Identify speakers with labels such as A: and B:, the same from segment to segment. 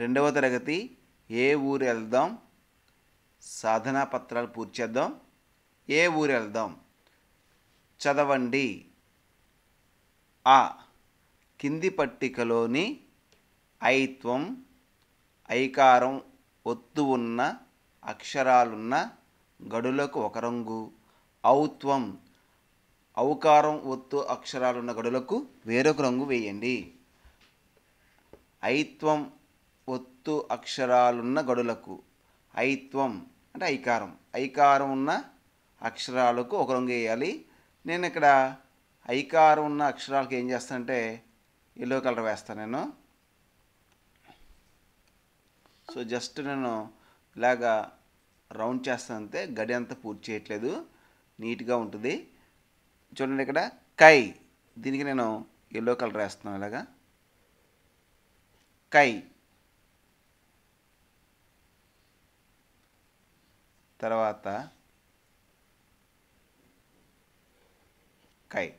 A: రెండవ తరగతి ఏ ఊరు వెళ్దాం? సాధనా పత్రాలు పూర్తి చేద్దాం. ఏ ఊరు వెళ్దాం? చదవండి. ఆ. కింది పట్టికలోని ఐత్వం ఐకారం ఒత్తు ఉన్న అక్షరాలున్న గడులకు ఒక రంగు. ఔత్వం ఔకారం ఒత్తు అక్షరాలున్న గడులకు వేరొక రంగు వేయండి. ఐత్వం ఒత్తు అక్షరాలున్న గడులకు. ఐత్వం అంటే ఐకారం. ఐకారం ఉన్న అక్షరాలకు ఒక రంగు వేయాలి. నేను ఇక్కడ ఐకారం ఉన్న అక్షరాలకు ఏం చేస్తానంటే ఎల్లో కలర్ వేస్తాను నేను. సో జస్ట్ నేను ఇలాగా రౌండ్ చేస్తానంటే గడి అంతా పూర్తి చేయట్లేదు. నీట్గా ఉంటుంది. చూడండి ఇక్కడ. కై. దీనికి నేను ఎల్లో కలర్ వేస్తున్నాను ఇలాగా. కై. తర్వాత కై.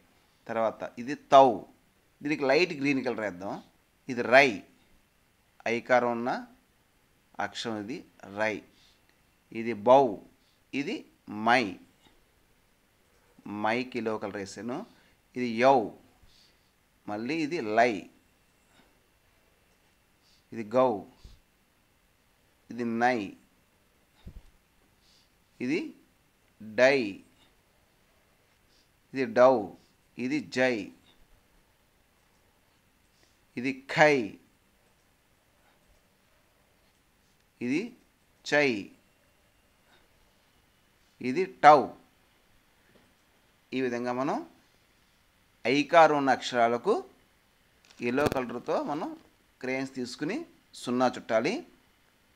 A: తర్వాత ఇది తౌ. దీనికి లైట్ గ్రీన్ కలర్ వేద్దాం. ఇది రై. ఐకారం ఉన్న అక్షరం ఇది రై. ఇది బౌ. ఇది మై. మై కిలో కలర్ వేసాను. ఇది యౌ. మళ్ళీ ఇది లై. ఇది గౌ. ఇది నై. ఇది డై ఇది డౌ ఇది జై ఇది ఖై ఇది చై ఇది టౌ. ఈ విధంగా మనం ఐకారు ఉన్న అక్షరాలకు ఎల్లో కలర్తో మనం క్రేన్స్ తీసుకుని సున్నా చుట్టాలి.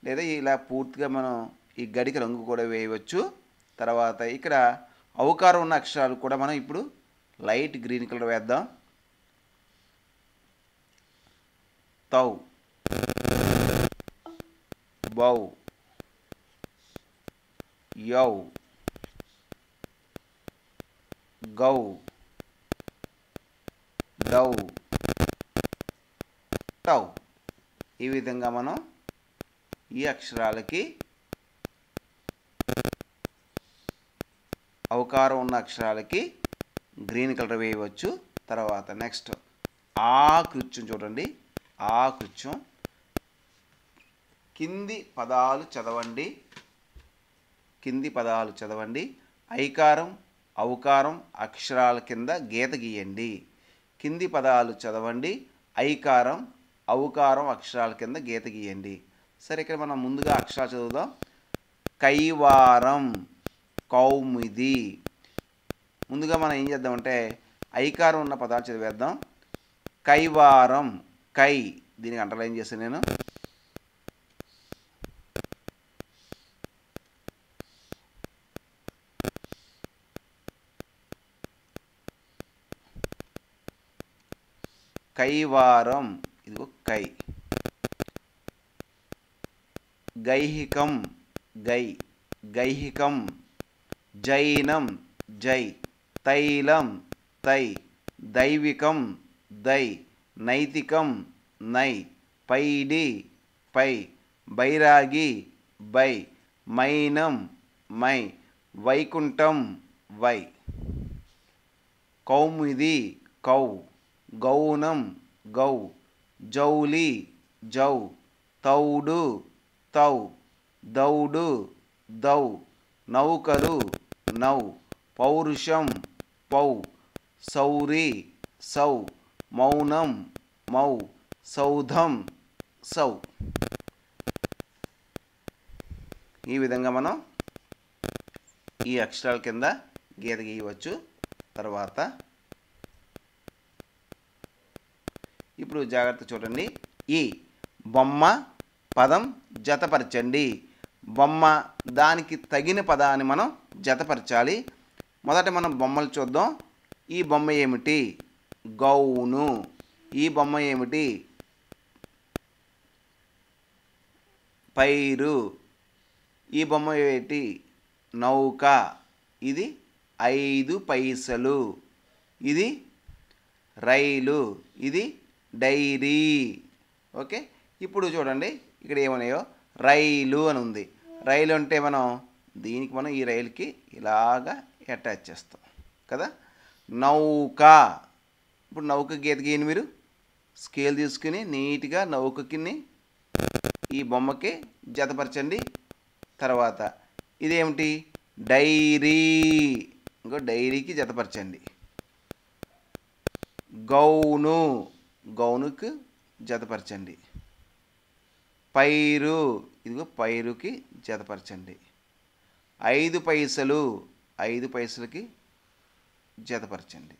A: లేదా ఇలా పూర్తిగా మనం ఈ గడికి రంగు కూడా వేయవచ్చు. తర్వాత ఇక్కడ అవకారం ఉన్న అక్షరాలు కూడా మనం ఇప్పుడు లైట్ గ్రీన్ కలర్ వేద్దాం. తౌ. బౌ. యౌ. గౌ. డౌ. టౌ ఈ విధంగా మనం ఈ అక్షరాలకి అవకారం ఉన్న అక్షరాలకి గ్రీన్ కలర్ వేయవచ్చు. తర్వాత నెక్స్ట్ ఆ కృత్యం చూడండి. ఆ కృత్యం కింది పదాలు చదవండి. కింది పదాలు చదవండి. ఐకారం అవకారం అక్షరాల కింద గీత గీయండి. కింది పదాలు చదవండి. ఐకారం అవకారం అక్షరాల కింద గీత గీయండి. సరే ఇక్కడ మనం ముందుగా అక్షరాలు చదువుదాం. కైవారం. కౌముది. ముందుగా మనం ఏం చేద్దామంటే ఐకారం ఉన్న పదాలు చదివేద్దాం. కైవారం కై దీనికి అండర్లైన్ చేశాను నేను. కైవారం ఇదిగో కై. గైహికం గై గైహికం. జైనం జై. తైలం తై. దైవికం దై. నైతికం నై. పైడి పై. బైరాగి బై. మైనం మై. వైకుంఠం వై. కౌముది కౌ. గౌనం గౌ. జౌలి జౌ. తౌడు తౌ. దౌడు దౌ. నౌకరు నౌ పౌరుషం పౌ సౌరి సౌ మౌనం మౌ సౌధం సౌ. ఈ విధంగా మనం ఈ అక్షరాల కింద గీత గీయవచ్చు. తర్వాత ఇప్పుడు జాగ్రత్త చూడండి. ఈ బొమ్మ పదం జతపరచండి. బొమ్మ దానికి తగిన పదాన్ని మనం జతపరచాలి. మొదట మనం బొమ్మలు చూద్దాం. ఈ బొమ్మ ఏమిటి? గౌను. ఈ బొమ్మ ఏమిటి? పైరు. ఈ బొమ్మ ఏమిటి? నౌక. ఇది ఐదు పైసలు. ఇది రైలు. ఇది డైరీ. ఓకే? ఇప్పుడు చూడండి. ఇక్కడ ఏమన్నాయో? రైలు అని ఉంది. రైలు అంటే మనం దీనికి మనం ఈ రైలుకి ఇలాగా అటాచ్ చేస్తాం. కదా? నౌక. ఇప్పుడు నౌక గీత గీయని మీరు. స్కేల్ తీసుకుని నీట్గా నౌకకి ఈ బొమ్మకి జతపరచండి. తర్వాత ఇదేమిటి? డైరీ. ఇంకో డైరీకి జతపరచండి. గౌను. గౌనుకు జతపరచండి. పైరు ఇదిగో పైరుకి జతపరచండి. ఐదు పైసలు ఐదు పైసలకి జతపరచండి.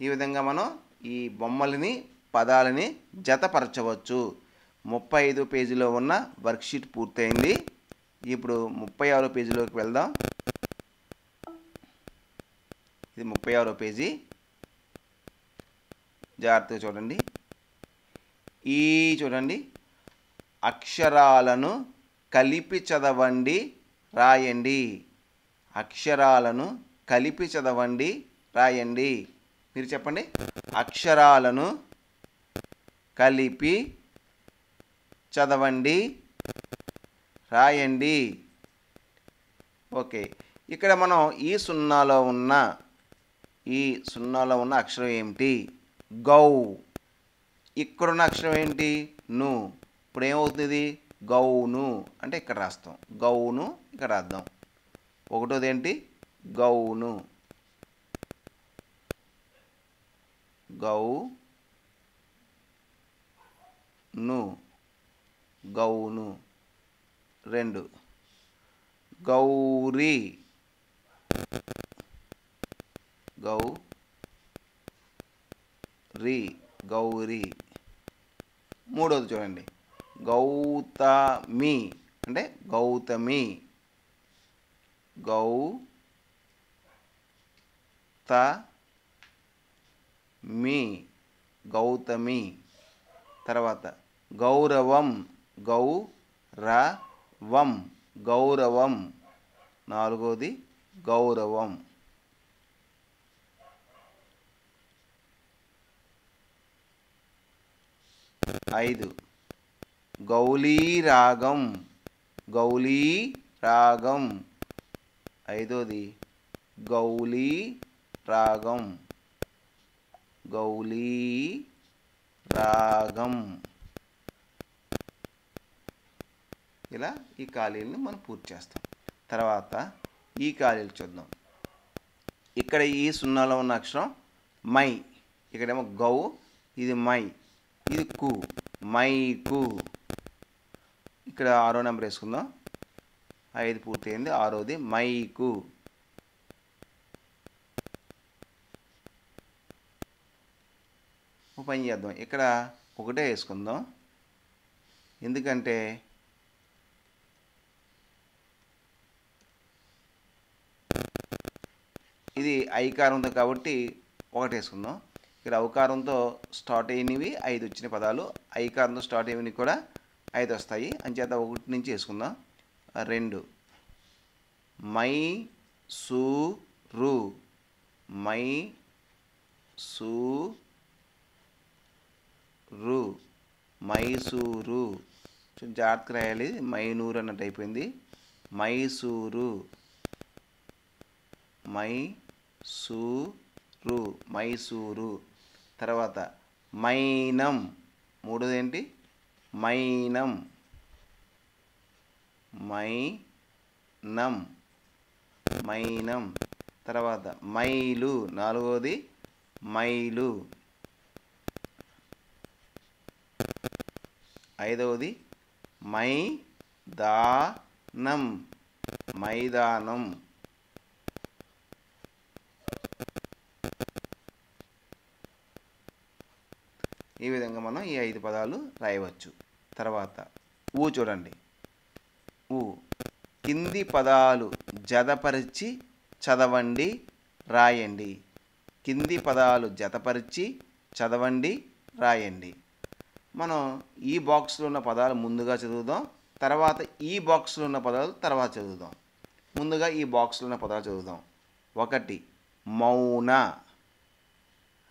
A: ఈ విధంగా మనం ఈ బొమ్మలని పదాలని జతపరచవచ్చు. ముప్పై ఐదు పేజీలో ఉన్న వర్క్షీట్ పూర్తయింది. ఇప్పుడు ముప్పై ఆరో పేజీలోకి వెళ్దాం. ఇది ముప్పై ఆరో పేజీ. జాగ్రత్తగా చూడండి. ఈ చూడండి. అక్షరాలను కలిపి చదవండి రాయండి. అక్షరాలను కలిపి చదవండి రాయండి. మీరు చెప్పండి. అక్షరాలను కలిపి చదవండి రాయండి. ఓకే. ఇక్కడ మనం ఈ సున్నాలో ఉన్న ఈ సున్నాలో ఉన్న అక్షరం ఏమిటి? గౌ. ఇక్కడున్న అక్షరం ఏంటి? ను. ఇప్పుడు ఏమవుతుంది గౌను అంటే ఇక్కడ రాస్తాం. గౌను ఇక్కడ రాద్దాం. ఒకటోది ఏంటి గౌను. గౌ ను. గౌను. రెండు. గౌరీ. గౌ రీ. గౌరీ. మూడోది చూడండి. గౌతమి. అంటే గౌతమి. గౌ త మీ గౌతమి. తర్వాత గౌరవం. గౌ ర వం గౌరవం. నాలుగోది గౌరవం. ఐదు. గౌలీ రాగం గౌలీ రాగం ఐదోది గౌలీ రాగం గౌలీ రాగం ఇలా ఈ ఖాళీలను మనం పూర్తి చేస్తాం. తర్వాత ఈ ఖాళీలు చూద్దాం. ఇక్కడ ఈ సున్నాలో ఉన్న అక్షరం మై. ఇక్కడేమో గౌ ఇది మై ఇది కు. మై కు ఇక్కడ ఆరో నెంబర్ వేసుకుందాం. ఐదు పూర్తయింది. ఆరోది మైకు. ఒక పని చేద్దాం. ఇక్కడ ఒకటే వేసుకుందాం. ఎందుకంటే ఇది ఐకారంతో కాబట్టి ఒకటి వేసుకుందాం. ఇక్కడ అవకారంతో స్టార్ట్ అయినవి ఐదు వచ్చిన పదాలు. ఐకారంతో స్టార్ట్ అయినవి కూడా ఐదు వస్తాయి అంచేత ఒకటి నుంచి వేసుకుందాం. రెండు. మై సు రు. మై సు రు. మైసూరు కొంచెం జాగ్రత్తగా రాయాలి. మైనూరు అన్నట్టు అయిపోయింది. మైసూరు మైసూరు మైసూరు తర్వాత మైనం. మూడోది ఏంటి? మైనం. మైనం. మైనం. తర్వాత మైలు. నాలుగోది మైలు. ఐదవది మైదానం. మైదానం. ఈ విధంగా మనం ఈ ఐదు పదాలు రాయవచ్చు. తర్వాత ఊ చూడండి. ఊ. కింది పదాలు జతపరిచి చదవండి రాయండి. కింది పదాలు జతపరిచి చదవండి రాయండి. మనం ఈ బాక్స్లో ఉన్న పదాలు ముందుగా చదువుదాం తర్వాత ఈ బాక్స్లో ఉన్న పదాలు తర్వాత చదువుదాం. ముందుగా ఈ బాక్స్లో ఉన్న పదాలు చదువుదాం. ఒకటి మౌన.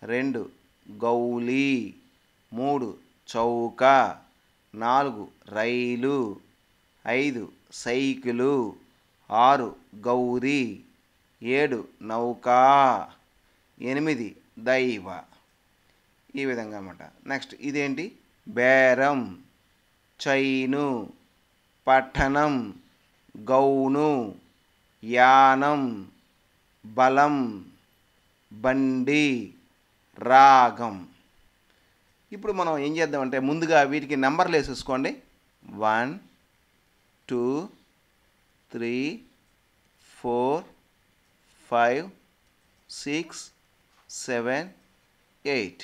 A: రెండు గౌలీ మూడు చౌక నాలుగు రైలు ఐదు సైకిలు ఆరు గౌరీ ఏడు నౌకా ఎనిమిది దైవ. ఈ విధంగా అన్నమాట నెక్స్ట్ ఇదేంటి? బేరం చైను పట్టణం గౌను యానం బలం బండి రాగం. ఇప్పుడు మనం ఏం చేద్దామంటే ముందుగా వీటికి నెంబర్లు వేసేసుకోండి. One two three four five six seven eight.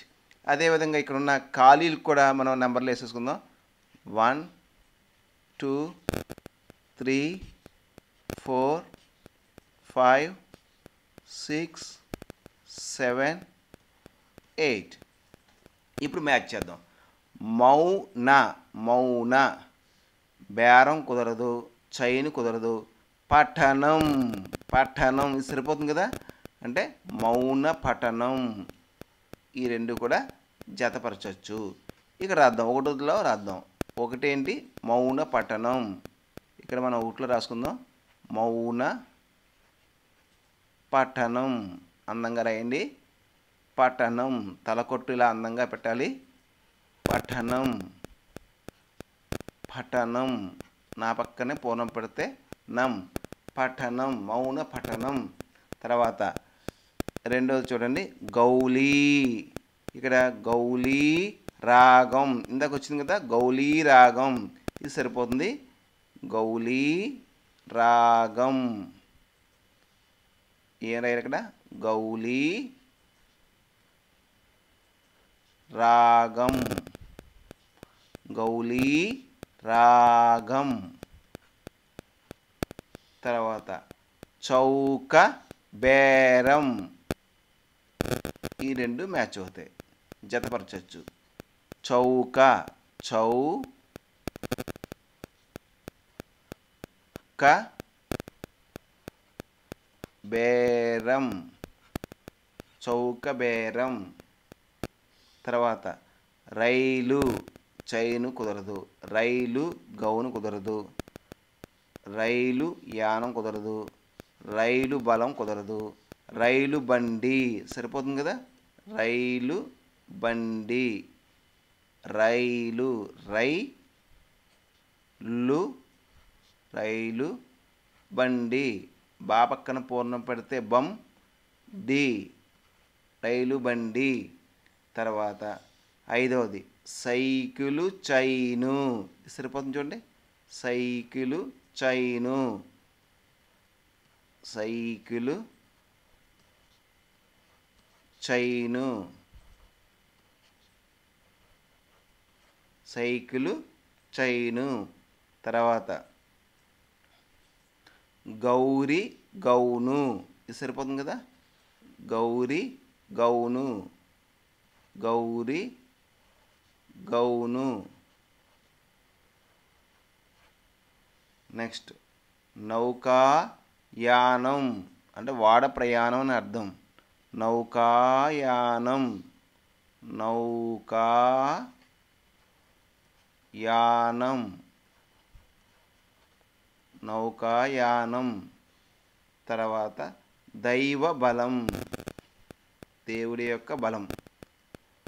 A: అదేవిధంగా ఇక్కడ ఉన్న ఖాళీలకు కూడా మనం నెంబర్లు వేసేసుకుందాం. One two three four five six seven eight. ఇప్పుడు మ్యాచ్ చేద్దాం. మౌన మౌన. బేరం కుదరదు చైన్ కుదరదు. పఠనం పఠనం ఇది సరిపోతుంది కదా? అంటే మౌన పఠనం. ఈ రెండు కూడా జతపరచవచ్చు ఇక రాద్దాం ఒకటిలో రాద్దాం. ఒకటేంటి? మౌన పఠనం. ఇక్కడ మనం ఒకటిలో రాసుకుందాం. మౌన పఠనం. అందంగా రాయండి. పఠనం. తలకొట్టు ఇలా అందంగా పెట్టాలి. పఠనం. పఠనం. నా పక్కనే పూర్ణం పెడితే నం. పఠనం. మౌన పఠనం. తర్వాత రెండోది చూడండి. గౌలీ ఇక్కడ గౌలీ రాగం. ఇందాక వచ్చింది కదా గౌలీ రాగం. ఇది సరిపోతుంది. గౌలీ రాగం. ఏం రాయారు ఇక్కడ? గౌలీ రాగం. గౌలీ రాగం. తర్వాత చౌక బేరం. ఈ రెండు మ్యాచ్ అవుతాయి. జతపరచచ్చు. చౌక చౌ క బేరం. చౌక బేరం. తర్వాత రైలు చైను కుదరదు. రైలు గౌను కుదరదు. రైలు యానం కుదరదు. రైలు బలం కుదరదు. రైలు బండి సరిపోతుంది కదా? రైలు బండి. రైలు రై లు రైలు బండి. బా పక్కన పూర్ణం పెడితే బం డి. రైలు బండి. తర్వాత ఐదవది సైకిలు చైను. సరిపోతుంది చూడండి. Cycle chain. Cycle chain. Cycle chain. తర్వాత గౌరి గౌను. ఇది సరిపోతుంది కదా? Gauri gown. Gauri gown. Next నౌకాయానం. అంటే వాడ ప్రయాణం అని అర్థం. నౌకాయానం. నౌకా యానం నౌకాయానం. తర్వాత దైవ బలం దేవుడి యొక్క బలం.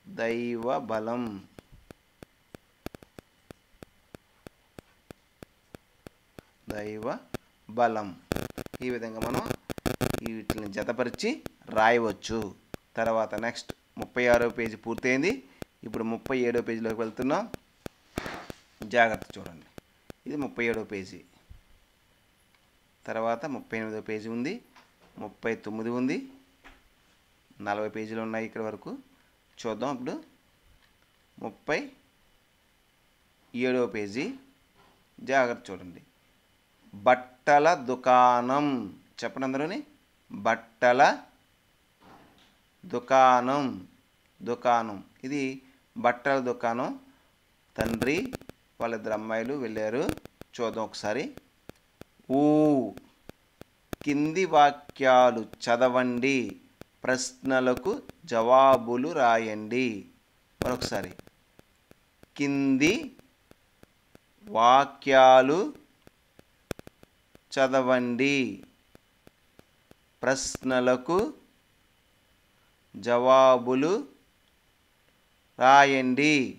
A: దైవ బలం. దైవ బలం. ఈ విధంగా మనం వీటిని జతపరిచి రాయవచ్చు. తర్వాత నెక్స్ట్ ముప్పై ఆరో పేజీ పూర్తయింది. ఇప్పుడు ముప్పై ఏడో పేజీలోకి వెళ్తున్నాం జాగ్రత్త చూడండి. ఇది ముప్పై ఏడో పేజీ. తర్వాత ముప్పై ఎనిమిదో పేజీ ఉంది. ముప్పై తొమ్మిది ఉంది. నలభై పేజీలు ఉన్నాయి ఇక్కడ వరకు. చూద్దాం ఇప్పుడు. ముప్పై ఏడవ పేజీ. జాగ్రత్త చూడండి. బట్టల దుకాణం. చెప్పండి అందరూని. బట్టల దుకాణం. దుకాణం. ఇది బట్టల దుకాణం. తండ్రి వాళ్ళిద్దరు అమ్మాయిలు వెళ్ళారు. చూద్దాం ఒకసారి. ఊ. కింది వాక్యాలు చదవండి. ప్రశ్నలకు జవాబులు రాయండి. మరొకసారి. కింది వాక్యాలు చదవండి. ప్రశ్నలకు జవాబులు రాయండి.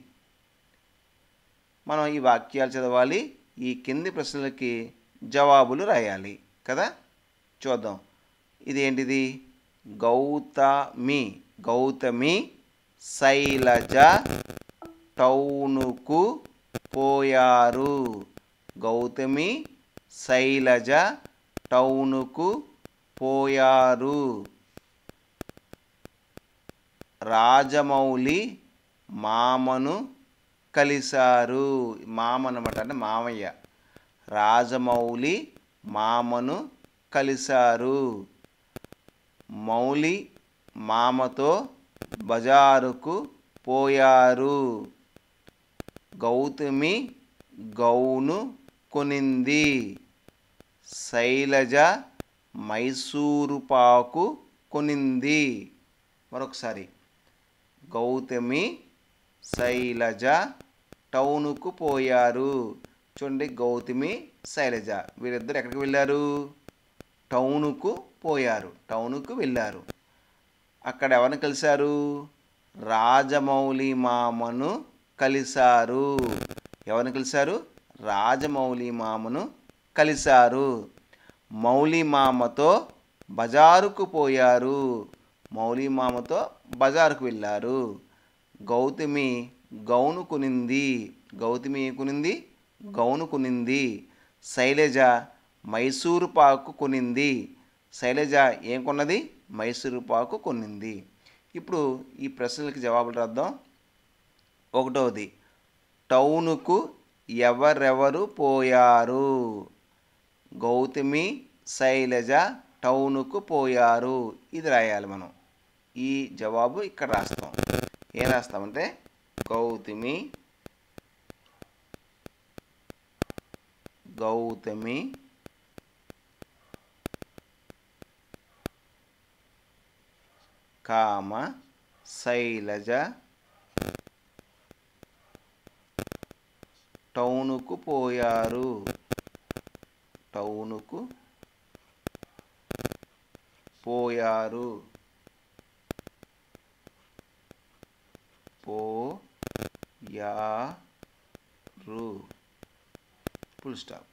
A: మనం ఈ వాక్యాలు చదవాలి. ఈ కింది ప్రశ్నలకి జవాబులు రాయాలి. కదా? చూద్దాం. ఇదేంటిది? గౌతమి గౌతమి శైలజ టౌనుకు పోయారు. గౌతమి శైలజ టౌనుకు పోయారు. రాజమౌళి మామను కలిశారు. మామ అనమాట అంటే మామయ్య. రాజమౌళి మామను కలిశారు. మౌలి మామతో బజారుకు పోయారు. గౌతమి గౌను కొనింది. శైలజ మైసూరు పాకు కొనింది. మరొకసారి. గౌతమి శైలజ టౌనుకు పోయారు. చూడండి గౌతమి శైలజ. వీరిద్దరు ఎక్కడికి వెళ్ళారు? టౌనుకు పోయారు టౌనుకు వెళ్ళారు. అక్కడ ఎవరిని కలిశారు? రాజమౌళి మామను కలిశారు. ఎవరిని కలిశారు? రాజమౌళి మామను కలిశారు. మౌలి మామతో బజారుకు పోయారు. మౌలి మామతో బజారుకు వెళ్ళారు. గౌతమి గౌను కొనింది. గౌతమి కొనింది? గౌను కొనింది. శైలజ మైసూరు పాకు కొనింది. శైలజ ఏం కొన్నది? మైసూరు పాకు కొనింది ఇప్పుడు ఈ ప్రశ్నలకి జవాబులు రాద్దాం. ఒకటవది టౌనుకు ఎవరెవరు పోయారు? గౌతమి శైలజ టౌనుకు పోయారు. ఇది రాయాలి మనం. ఈ జవాబు ఇక్కడ రాస్తాం. ఏం రాస్తామంటే గౌతమి గౌతమి కామ శైలజ టౌనుకు పోయారు. టౌనుకు పోయారు. పోయారు. Full stop.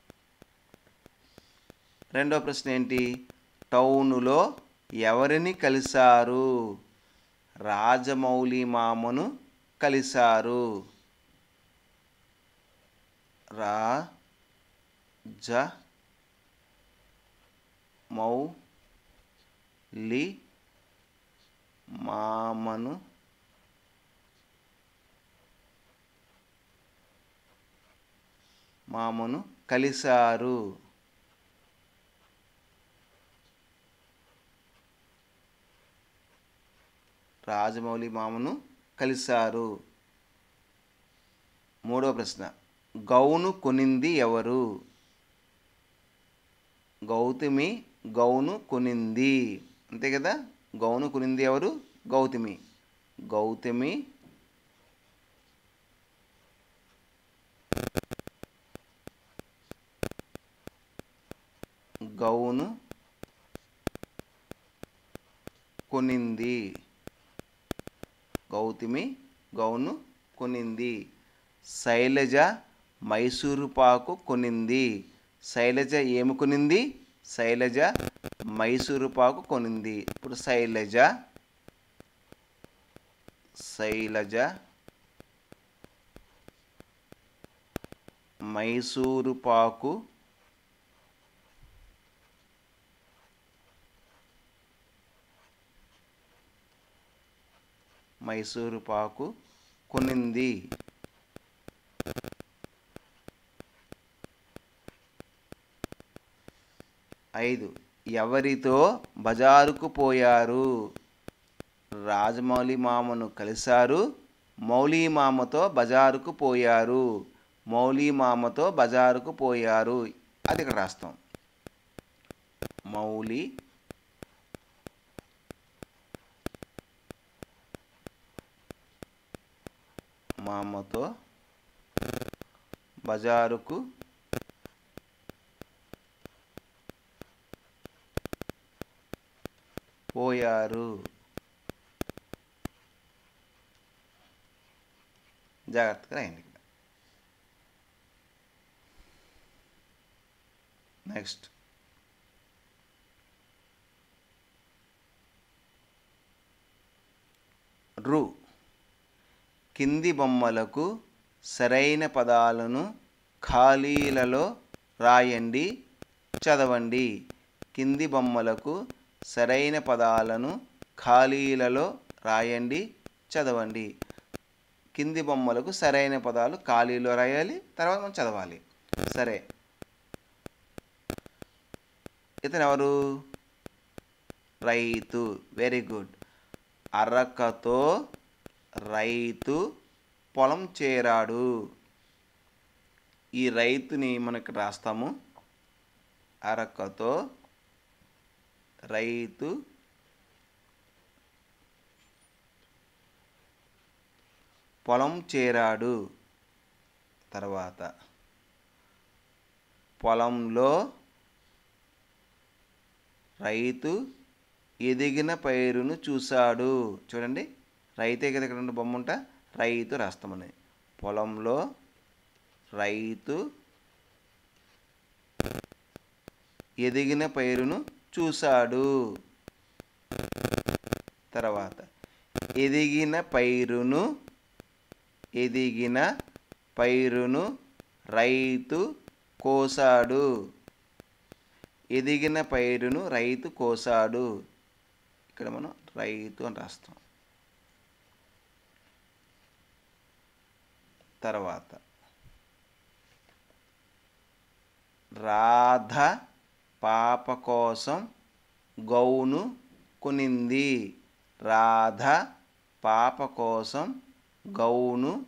A: రెండో ప్రశ్న ఏంటి? టౌనులో ఎవరిని కలిశారు? రాజమౌళి మామను కలిశారు. రా జ మౌ లి మామను మామను కలిశారు. రాజమౌళి మామను కలిశారు. మూడో ప్రశ్న. గౌను కొనింది ఎవరు? గౌతమి గౌను కొనింది. అంతే కదా? గౌను కొనింది ఎవరు? గౌతమి. గౌతమి గౌను కొనింది. గౌతమి గౌను కొనింది. శైలజ మైసూరు పాకు కొనింది. శైలజ ఏమి కొనింది? శైలజ మైసూరు పాకు కొనింది. ఇప్పుడు శైలజ శైలజ మైసూరు పాకు మైసూరు పాకు కొనింది. ఐదు. ఎవరితో బజారుకు పోయారు? రాజమౌళి మామను కలిశారు. మౌలీ మామతో బజారుకు పోయారు. మౌలీ మామతో బజారుకు పోయారు. అది ఇక్కడ రాస్తాం. మౌలి ఆమెతో బజారుకు పోయారు. జాగ్రత్తగా రాయండి నెక్స్ట్. రు. కింది బొమ్మలకు సరైన పదాలను ఖాళీలలో రాయండి చదవండి. కింది బొమ్మలకు సరైన పదాలను ఖాళీలలో రాయండి చదవండి. కింది బొమ్మలకు సరైన పదాలు ఖాళీలో రాయాలి తర్వాత మనం చదవాలి. సరే. ఇతను ఎవరు రైతు. Very good. అరకతో రైతు పొలం చేరాడు. ఈ రైతుని మనకి రాస్తాము? అరకతో రైతు పొలం చేరాడు. తర్వాత పొలంలో రైతు ఎదిగిన పైరును చూశాడు. చూడండి. రైతే కదా ఇక్కడ రెండు బొమ్మ ఉంటా రైతు రాస్తామని. పొలంలో రైతు ఎదిగిన పైరును చూశాడు. తర్వాత ఎదిగిన పైరును ఎదిగిన పైరును రైతు కోసాడు ఎదిగిన పైరును రైతు కోసాడు ఇక్కడ మనం రైతు అని రాస్తాం. తర్వాత. రాధ పాప కోసం గౌను కొనింది. రాధ పాప కోసం గౌను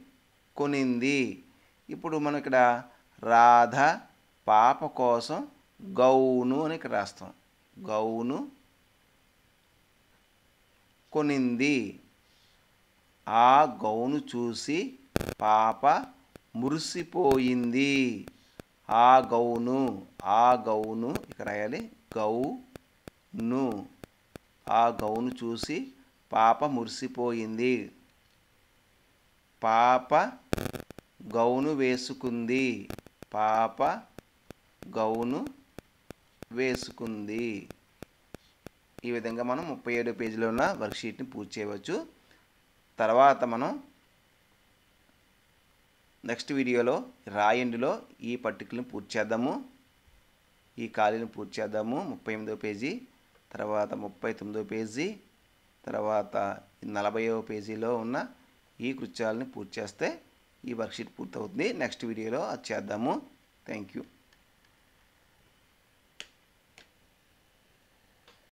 A: కొనింది. ఇప్పుడు మనం ఇక్కడ రాధ పాప కోసం గౌను అని ఇక్కడ రాస్తాం. గౌను కొనింది. ఆ గౌను చూసి పాప మురిసిపోయింది. ఆ గౌను ఆ గౌను ఇక్కడ రాయాలి గౌను. ఆ గౌను చూసి పాప మురిసిపోయింది. పాప గౌను వేసుకుంది. పాప గౌను వేసుకుంది. ఈ విధంగా మనం ముప్పై ఏడు పేజీలో ఉన్న వర్క్షీట్ని పూర్తి చేయవచ్చు. తర్వాత మనం నెక్స్ట్ వీడియోలో రాయండిలో ఈ పట్టికలను పూర్తి చేద్దాము. ఈ ఖాళీని పూర్తి చేద్దాము. ముప్పై ఎనిమిదో పేజీ తర్వాత ముప్పై తొమ్మిదో పేజీ తర్వాత నలభైవ పేజీలో ఉన్న ఈ కృత్యాలని పూర్తి చేస్తే ఈ వర్క్షీట్ పూర్తవుతుంది. నెక్స్ట్ వీడియోలో అది చేద్దాము. Thank you.